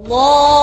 الله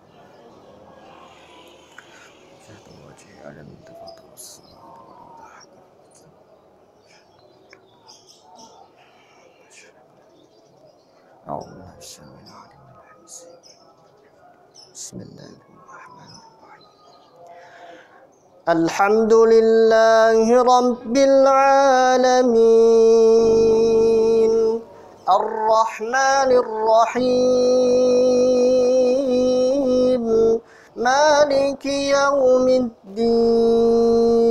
أعوذ بالله السميع العليم بسم الله الرحمن الرحيم. الحمد لله رب العالمين. الرحمن الرحيم. مالك يوم الدين.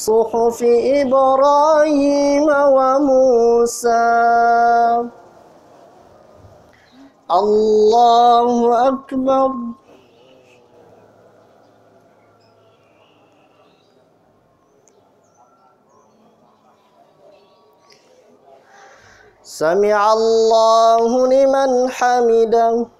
صحف إبراهيم وموسى. الله أكبر. سمع الله لمن حمده.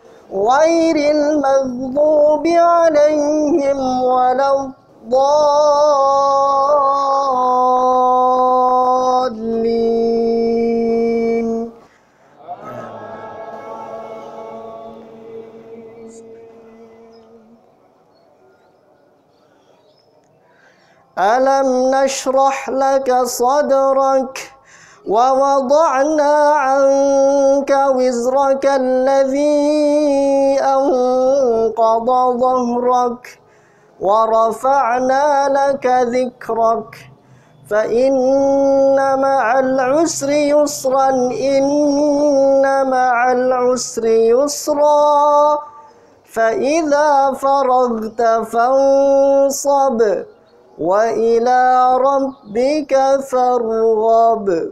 غير المغضوب عليهم ولا الضالين. ألم نشرح لك صدرك؟ ووضعنا عنك وزرك الذي أنقض ظهرك ورفعنا لك ذكرك فإن مع العسر يسرا إن مع العسر يسرا. فإذا فرغت فانصب وإلى ربك فارغب.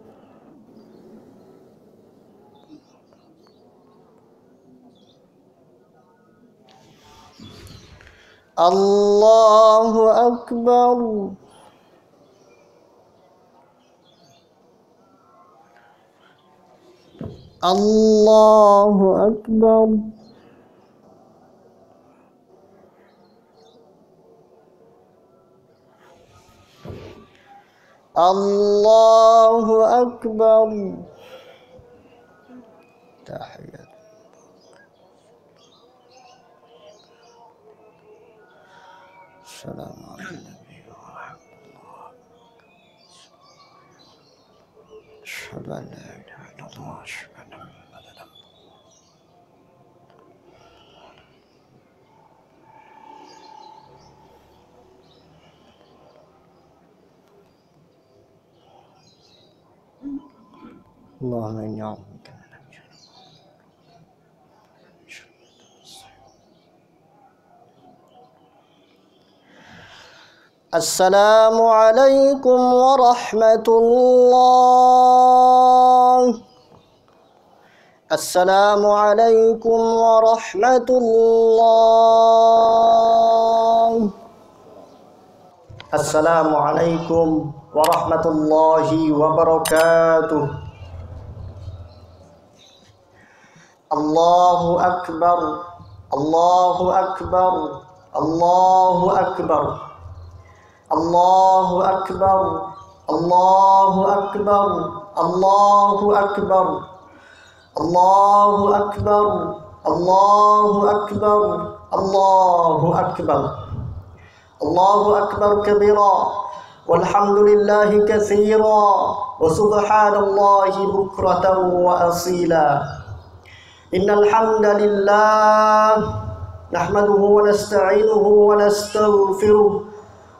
الله أكبر. الله أكبر. الله أكبر. تحية. السلام على النبي ورحمة الله. أشهد أن لا إله إلا الله وأشهد أن محمدا اللهم إني أعوذ بك السلام عليكم ورحمة الله. السلام عليكم ورحمة الله. السلام عليكم ورحمة الله وبركاته. الله أكبر. الله أكبر. Allahu Akbar الله أكبر الله أكبر الله أكبر الله أكبر الله أكبر الله أكبر. الله أكبر كبيرا. والحمد لله كثيرا. وسبحان الله بكرة وأصيلا. إن الحمد لله نحمده ونستعينه ونستغفره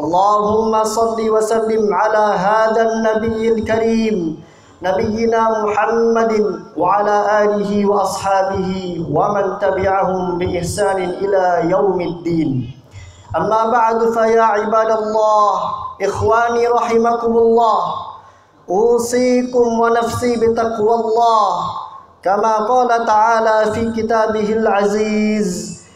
اللهم صل وسلم على هذا النبي الكريم نبينا محمد وعلى آله وأصحابه ومن تبعهم بإحسان إلى يوم الدين. أما بعد فيا عباد الله إخواني رحمكم الله أوصيكم ونفسي بتقوى الله كما قال تعالى في كتابه العزيز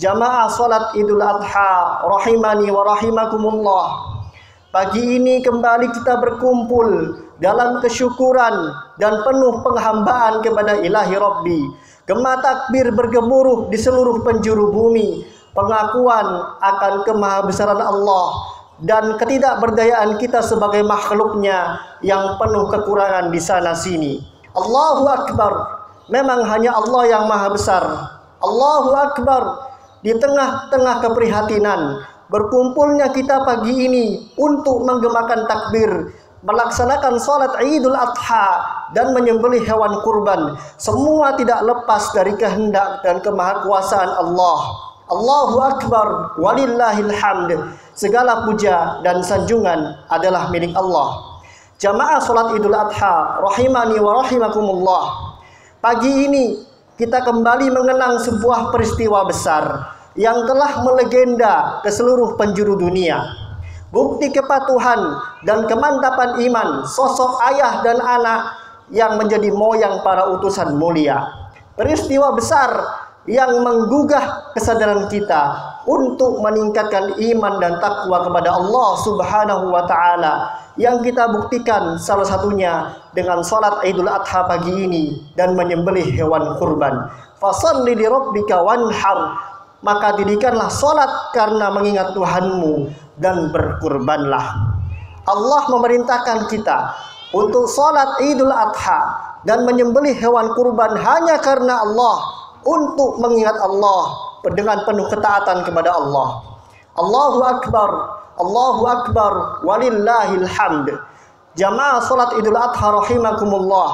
Jamaah salat Idul Adha rahimani wa rahimakumullah. Pagi ini kembali kita berkumpul dalam kesyukuran dan penuh penghambaan kepada Ilahi Rabbi. Gema takbir bergemuruh di seluruh penjuru bumi. Pengakuan akan kemahabesaran Allah dan ketidakberdayaan kita sebagai makhluknya yang penuh kekurangan di sana sini. Allahu Akbar. Memang hanya Allah yang maha besar. Allahu Akbar. Di tengah-tengah keprihatinan, berkumpulnya kita pagi ini untuk menggemakan takbir, melaksanakan sholat Idul Adha dan menyembelih hewan kurban. Semua tidak lepas dari kehendak dan kemahakuasaan Allah. Allahu Akbar walillahil hamd. Segala puja dan sanjungan adalah milik Allah. Jamaah salat Idul Adha rahimani wa rahimakumullah. Pagi ini kita kembali mengenang sebuah peristiwa besar yang telah melegenda ke seluruh penjuru dunia. Bukti kepatuhan dan kemantapan iman sosok ayah dan anak yang menjadi moyang para utusan mulia. Peristiwa besar yang menggugah kesadaran kita untuk meningkatkan iman dan takwa kepada Allah Subhanahu wa taala yang kita buktikan salah satunya dengan salat Idul Adha pagi ini dan menyembelih hewan kurban. Fasalli li rabbika wanhar maka dirikanlah salat karena mengingat Tuhanmu dan berkurbanlah. Allah memerintahkan kita untuk salat Idul Adha dan menyembelih hewan kurban hanya karena Allah untuk mengingat Allah dengan penuh ketaatan kepada Allah. Allahu Akbar, Allahu Akbar, walillahil hamd. Jamaah salat Idul Adha rahimakumullah.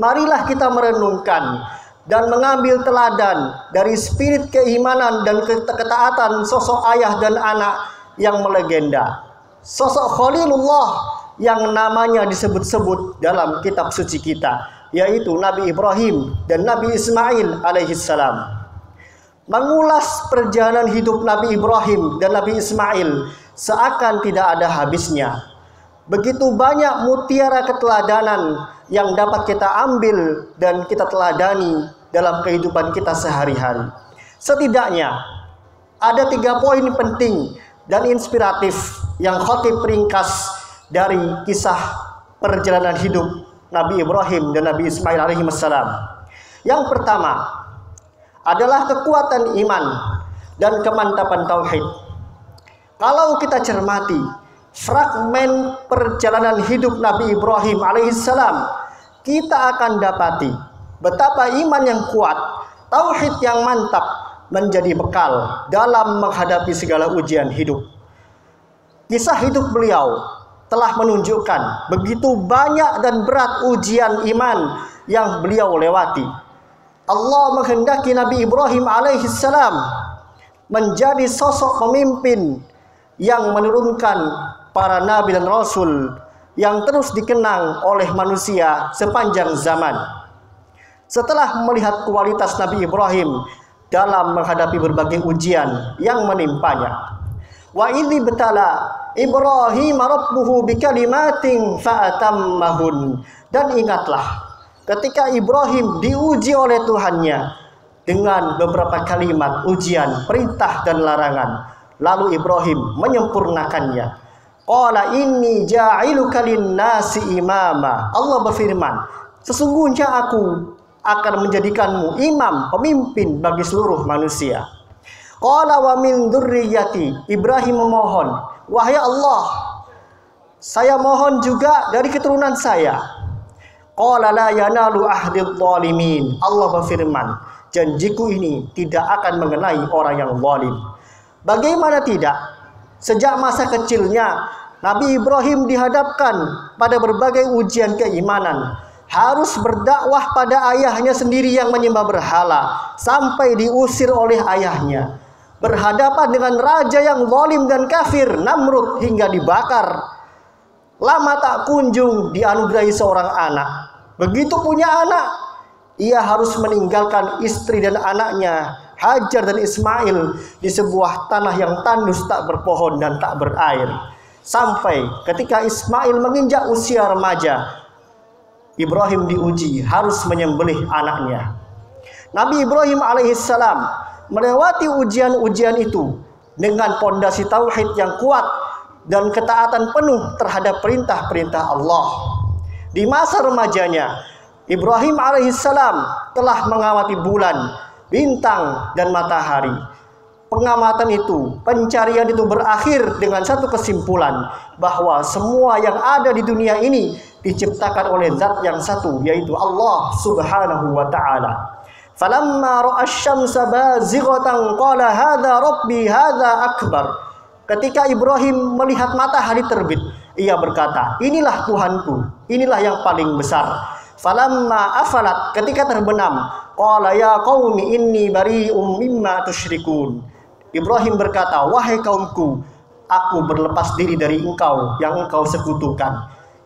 Marilah kita merenungkan dan mengambil teladan dari spirit keimanan dan ketaatan sosok ayah dan anak yang melegenda. Sosok Khalilullah yang namanya disebut-sebut dalam kitab suci kita yaitu Nabi Ibrahim dan Nabi Ismail alaihissalam. Mengulas perjalanan hidup Nabi Ibrahim dan Nabi Ismail seakan tidak ada habisnya. Begitu banyak mutiara keteladanan yang dapat kita ambil dan kita teladani dalam kehidupan kita sehari-hari. Setidaknya ada tiga poin penting dan inspiratif yang khotib ringkas dari kisah perjalanan hidup Nabi Ibrahim dan Nabi Ismail alaihi wassalam. Yang pertama, adalah kekuatan iman dan kemantapan tauhid. Kalau kita cermati fragmen perjalanan hidup Nabi Ibrahim alaihissalam, kita akan dapati betapa iman yang kuat, tauhid yang mantap menjadi bekal dalam menghadapi segala ujian hidup. Kisah hidup beliau telah menunjukkan begitu banyak dan berat ujian iman yang beliau lewati. Allah menghendaki Nabi Ibrahim alaihissalam menjadi sosok pemimpin yang menurunkan para nabi dan rasul yang terus dikenang oleh manusia sepanjang zaman. Setelah melihat kualitas Nabi Ibrahim dalam menghadapi berbagai ujian yang menimpanya. Wa idzi betala Ibrahim rabbuhu bikalimatin fa'atammahun. Dan ingatlah ketika Ibrahim diuji oleh Tuhannya dengan beberapa kalimat ujian, perintah dan larangan. Lalu Ibrahim menyempurnakannya. Qala inni ja'iluka nasi imama. Allah berfirman, sesungguhnya aku akan menjadikanmu imam, pemimpin bagi seluruh manusia. Qala wa min. Ibrahim memohon, wahai Allah, saya mohon juga dari keturunan saya. Qala la yanalu zalimin. Allah berfirman, janjiku ini tidak akan mengenai orang yang zalim. Bagaimana tidak? Sejak masa kecilnya Nabi Ibrahim dihadapkan pada berbagai ujian keimanan. Harus berdakwah pada ayahnya sendiri yang menyembah berhala sampai diusir oleh ayahnya. Berhadapan dengan raja yang zalim dan kafir, Namrud hingga dibakar. Lama tak kunjung dianugerahi seorang anak. Begitu punya anak, ia harus meninggalkan istri dan anaknya Hajar dan Ismail di sebuah tanah yang tandus tak berpohon dan tak berair. Sampai ketika Ismail menginjak usia remaja, Ibrahim diuji harus menyembelih anaknya. Nabi Ibrahim alaihissalam melewati ujian-ujian itu dengan pondasi tauhid yang kuat dan ketaatan penuh terhadap perintah-perintah Allah. Di masa remajanya, Ibrahim alaihissalam telah mengawati bulan, bintang, dan matahari pengamatan itu, pencarian itu berakhir dengan satu kesimpulan bahwa semua yang ada di dunia ini diciptakan oleh zat yang satu yaitu Allah Subhanahu wa taala. Falamma ra'a asy-syamsa bazighatan qala hadza rabbi hadza akbar. Ketika Ibrahim melihat matahari terbit, ia berkata, "Inilah Tuhanku, inilah yang paling besar." Falamma afalat ketika terbenam, qala ya qaumi inni bari'um mimma tusyrikun. Ibrahim berkata, "Wahai kaumku, aku berlepas diri dari engkau yang engkau sekutukan.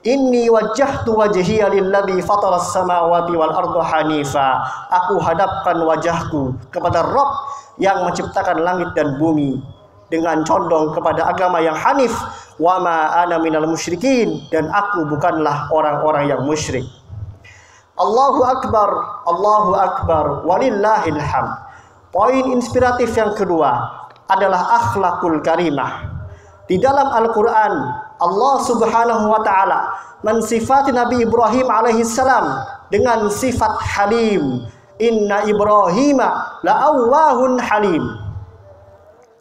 Inni wajjahtu wajhiya lilladzi fatara samawati wal arda hanifa. Aku hadapkan wajahku kepada Rabb yang menciptakan langit dan bumi dengan condong kepada agama yang hanif. Wa ma ana minal musyrikin dan aku bukanlah orang-orang yang musyrik. Allahu akbar, Allahu akbar, walillahil hamd. Poin inspiratif yang kedua adalah akhlakul karimah. Di dalam Al-Quran, Allah subhanahu wa ta'ala mensifati Nabi Ibrahim alaihissalam dengan sifat halim. Inna Ibrahim la'awwahun halim.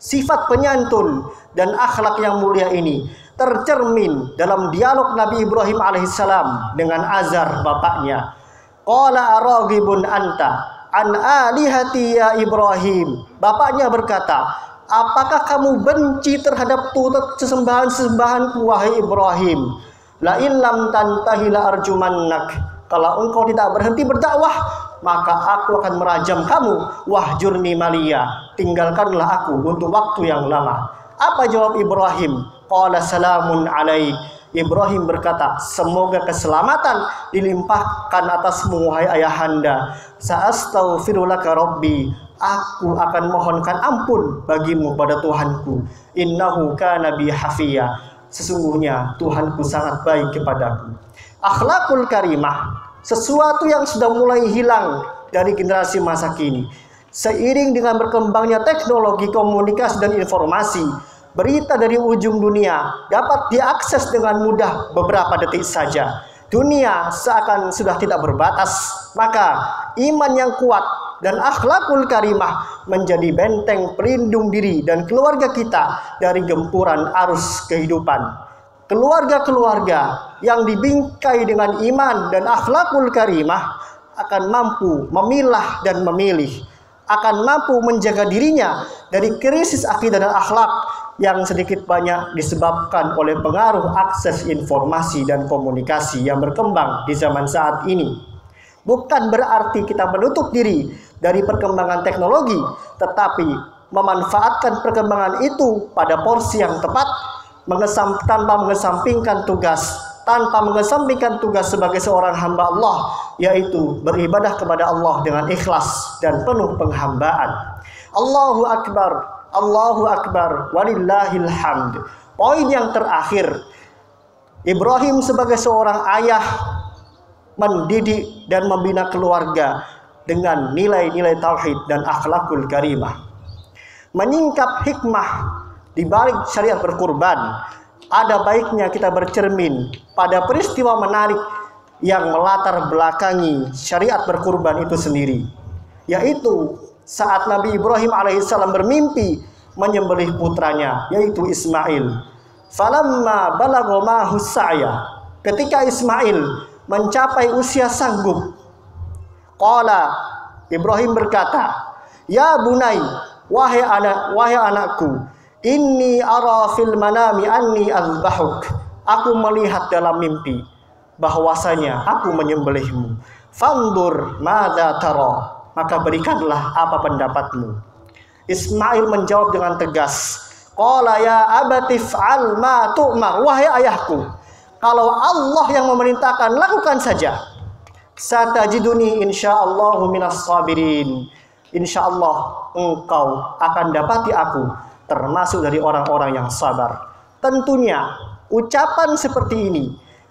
Sifat penyantun dan akhlak yang mulia ini tercermin dalam dialog Nabi Ibrahim alaihissalam dengan Azar bapaknya. Qala aragibun anta an alihati ya Ibrahim. Bapaknya berkata, apakah kamu benci terhadap sesembahan-sesembahan wahai Ibrahim? La illam tantahi la arjumannak. Kalau engkau tidak berhenti berdakwah, maka aku akan merajam kamu. Wahjurni malia. Tinggalkanlah aku untuk waktu yang lama. Apa jawab Ibrahim? Qala salamun alaik. Ibrahim berkata, semoga keselamatan dilimpahkan atasmu wahai ayahanda. Sa'astaghfirulaka rabbi. Aku akan mohonkan ampun bagimu pada Tuhanku. Innahu kana bi hafiya. Sesungguhnya Tuhanku sangat baik kepadaku. Akhlakul karimah, sesuatu yang sudah mulai hilang dari generasi masa kini. Seiring dengan berkembangnya teknologi komunikasi dan informasi, berita dari ujung dunia dapat diakses dengan mudah beberapa detik saja. Dunia seakan sudah tidak berbatas, maka iman yang kuat dan akhlakul karimah menjadi benteng pelindung diri dan keluarga kita dari gempuran arus kehidupan. Keluarga-keluarga yang dibingkai dengan iman dan akhlakul karimah akan mampu memilah dan memilih, akan mampu menjaga dirinya dari krisis akidah dan akhlak yang sedikit banyak disebabkan oleh pengaruh akses informasi dan komunikasi yang berkembang di zaman saat ini. Bukan berarti kita menutup diri dari perkembangan teknologi, tetapi memanfaatkan perkembangan itu pada porsi yang tepat, mengesam, tanpa mengesampingkan tugas, tanpa mengesampingkan tugas sebagai seorang hamba Allah, yaitu beribadah kepada Allah dengan ikhlas dan penuh penghambaan. Allahu Akbar, Allahu Akbar, walillahil hamd. Poin yang terakhir, Ibrahim sebagai seorang ayah mendidik dan membina keluarga dengan nilai-nilai tauhid dan akhlakul karimah. Menyingkap hikmah di balik syariat berkurban, ada baiknya kita bercermin pada peristiwa menarik yang melatar belakangi syariat berkurban itu sendiri, yaitu saat Nabi Ibrahim alaihissalam bermimpi menyembelih putranya, yaitu Ismail. Falamma balagha ma Ketika Ismail mencapai usia sanggup. Qala Ibrahim berkata, "Ya bunai, wahai anak, wahai anakku, inni ara fil manami anni azbahuk." Aku melihat dalam mimpi bahwasanya aku menyembelihmu. Fandur mada taro. Maka berikanlah apa pendapatmu. Ismail menjawab dengan tegas, Qala ya abatif al ma tu'mar. Wahai ayahku, kalau Allah yang memerintahkan, lakukan saja. Satajiduni insyaallah minas sabirin. Insyaallah engkau akan dapati aku termasuk dari orang-orang yang sabar. Tentunya ucapan seperti ini,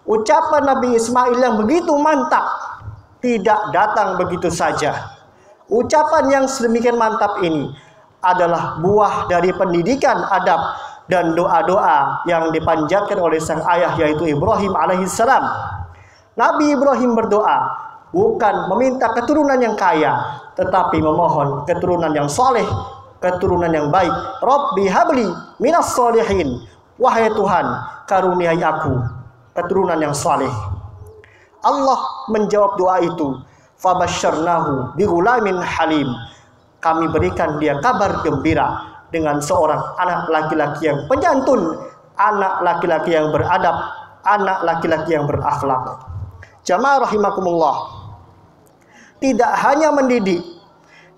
ucapan Nabi Ismail yang begitu mantap, tidak datang begitu saja. Ucapan yang sedemikian mantap ini adalah buah dari pendidikan adab dan doa-doa yang dipanjatkan oleh sang ayah yaitu Ibrahim alaihissalam. Nabi Ibrahim berdoa bukan meminta keturunan yang kaya, tetapi memohon keturunan yang soleh, keturunan yang baik. Robbi habli minas solehin. Wahai Tuhan, karuniai aku keturunan yang soleh. Allah menjawab doa itu. Fabasyarnahu bigulamin halim. Kami berikan dia kabar gembira dengan seorang anak laki-laki yang penyantun, anak laki-laki yang beradab, anak laki-laki yang berakhlak. Jamaah rahimakumullah. Tidak hanya mendidik,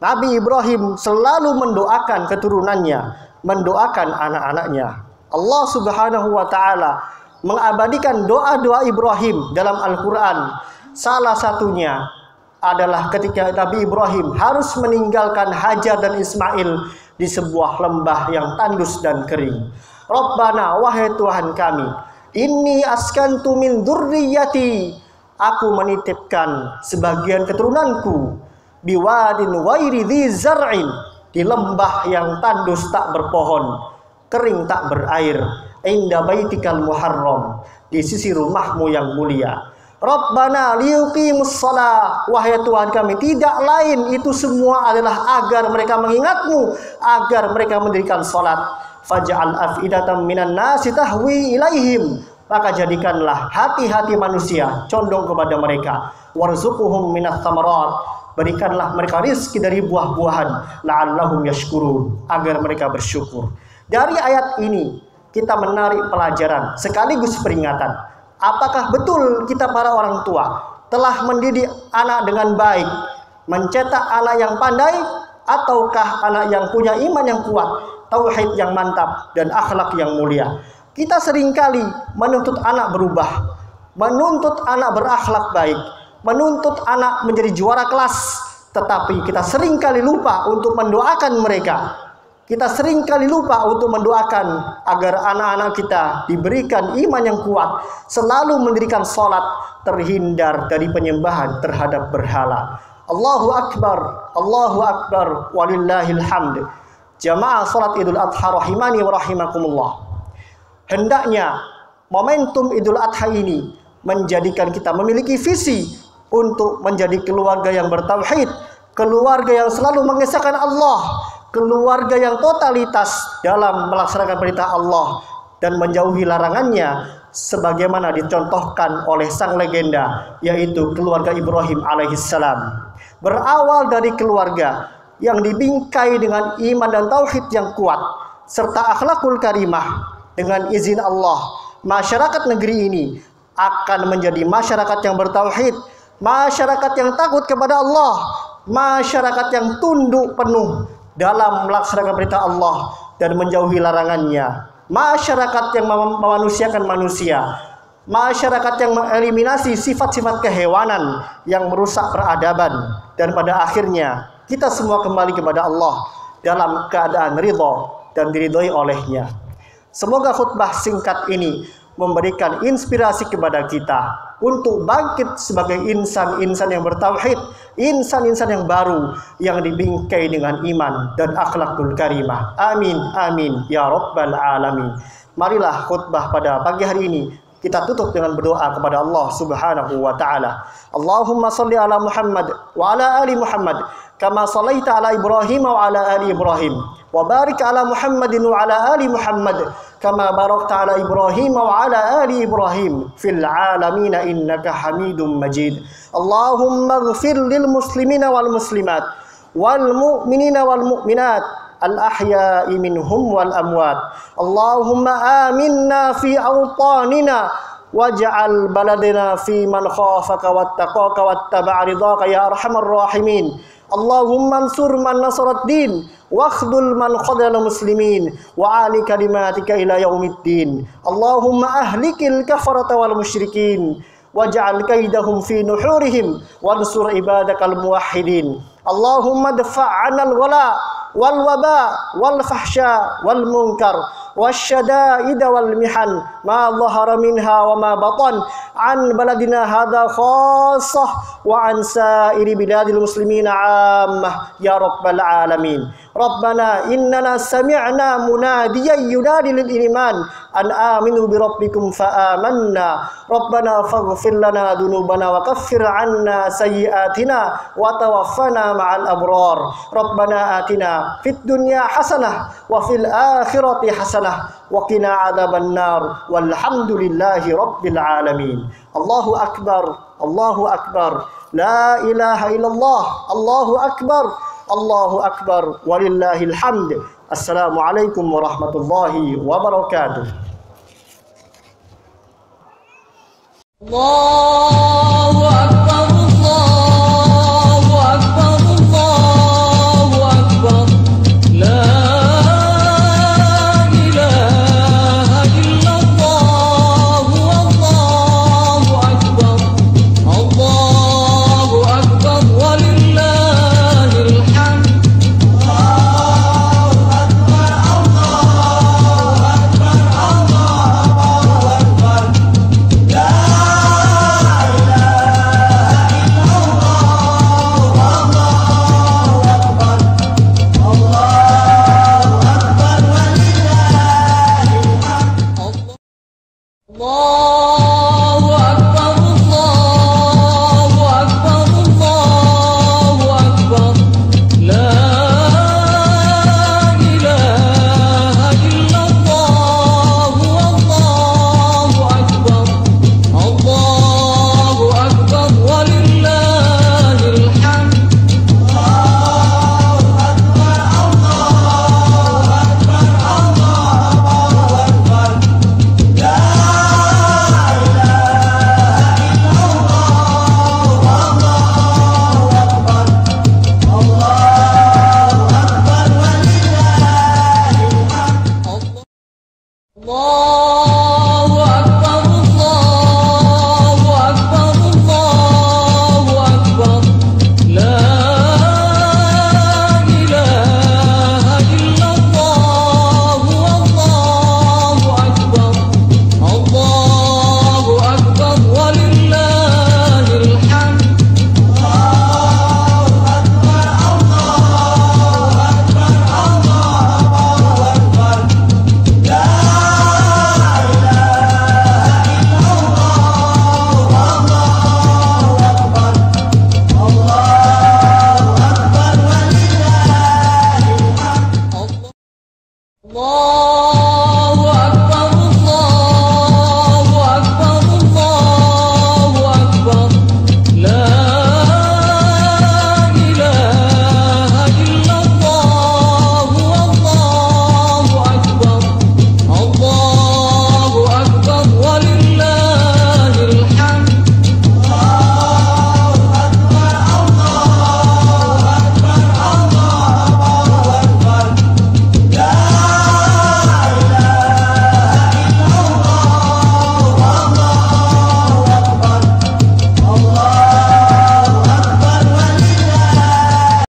Nabi Ibrahim selalu mendoakan keturunannya, mendoakan anak-anaknya. Allah Subhanahu wa taala mengabadikan doa-doa Ibrahim dalam Al-Qur'an. Salah satunya adalah ketika Nabi Ibrahim harus meninggalkan Hajar dan Ismail di sebuah lembah yang tandus dan kering. Rabbana wahai Tuhan kami, ini askantu min dzurriyyati. Aku menitipkan sebagian keturunanku biwadin wairi zar'in di lembah yang tandus tak berpohon, kering tak berair, inda baitikal muharram di sisi rumahmu yang mulia. Rabbana liyuqimus shalah. Wahai Tuhan kami, tidak lain itu semua adalah agar mereka mengingatmu, agar mereka mendirikan salat. Faj'al afidatan minan nasi tahwi ilaihim. Maka jadikanlah hati-hati manusia condong kepada mereka. Warzuquhum minat thamarat. Berikanlah mereka rizki dari buah-buahan la'allahum yashkurun agar mereka bersyukur. Dari ayat ini kita menarik pelajaran sekaligus peringatan Apakah betul kita para orang tua telah mendidik anak dengan baik, mencetak anak yang pandai, ataukah anak yang punya iman yang kuat, tauhid yang mantap, dan akhlak yang mulia? Kita sering kali menuntut anak berubah, menuntut anak berakhlak baik, menuntut anak menjadi juara kelas, tetapi kita sering kali lupa untuk mendoakan mereka kita sering kali lupa untuk mendoakan agar anak-anak kita diberikan iman yang kuat, selalu mendirikan sholat, terhindar dari penyembahan terhadap berhala. Allahu Akbar, Allahu Akbar, walillahil hamd. Jamaah sholat idul adha rahimani wa rahimakumullah. Hendaknya momentum idul adha ini menjadikan kita memiliki visi untuk menjadi keluarga yang bertauhid, keluarga yang selalu mengesahkan Allah, keluarga yang totalitas dalam melaksanakan perintah Allah dan menjauhi larangannya sebagaimana dicontohkan oleh sang legenda yaitu keluarga Ibrahim alaihissalam. Berawal dari keluarga yang dibingkai dengan iman dan tauhid yang kuat serta akhlakul karimah dengan izin Allah masyarakat negeri ini akan menjadi masyarakat yang bertauhid, masyarakat yang takut kepada Allah, masyarakat yang tunduk penuh dalam melaksanakan perintah Allah dan menjauhi larangannya. Masyarakat yang memanusiakan manusia, masyarakat yang mengeliminasi sifat-sifat kehewanan yang merusak peradaban dan pada akhirnya kita semua kembali kepada Allah dalam keadaan ridho dan diridhoi olehnya. Semoga khutbah singkat ini memberikan inspirasi kepada kita untuk bangkit sebagai insan-insan yang bertauhid, insan-insan yang baru yang dibingkai dengan iman dan akhlakul karimah. Amin, amin, ya rabbal alamin. Marilah khutbah pada pagi hari ini kita tutup dengan berdoa kepada Allah Subhanahu wa taala. Allahumma salli ala Muhammad wa ala ali Muhammad kama sallaita ala Ibrahim wa ala ali Ibrahim ala Muhammadin wa ala ali Muhammad كما باركت على إبراهيم وعلى آل إبراهيم في العالمين إنك حميد مجيد. اللهم اغفر للمسلمين والمسلمات والمؤمنين والمؤمنات الأحياء منهم والأموات. اللهم آمنا في أوطاننا واجعل بلدنا في من خافك واتقاك واتبع رضاك يا أرحم الراحمين. اللهم انصر من نصر الدين واخذل من خذل المسلمين وعلي كلماتك إلى يوم الدين. اللهم أهلك الكفرة والمشركين واجعل كيدهم في نحورهم وانصر عبادك الموحدين. اللهم ادفع عنا الغلاء والوباء والفحشاء والمنكر. والشدائد والمحن ما ظهر منها وما بطن. عن بلدنا هذا خاصة وعن سائر بلاد المسلمين عامة يا رب العالمين. ربنا إننا سمعنا مناديا ينادي للإيمان أن آمنوا بربكم فآمنا. ربنا فاغفر لنا ذنوبنا وكفر عنا سيئاتنا وتوفنا مع الأبرار. ربنا آتنا في الدنيا حسنة وفي الآخرة حسنة وقنا عذاب النار. والحمد لله رب العالمين. الله أكبر الله أكبر. لا إله إلا الله الله أكبر. الله أكبر ولله الحمد السلام عليكم ورحمة الله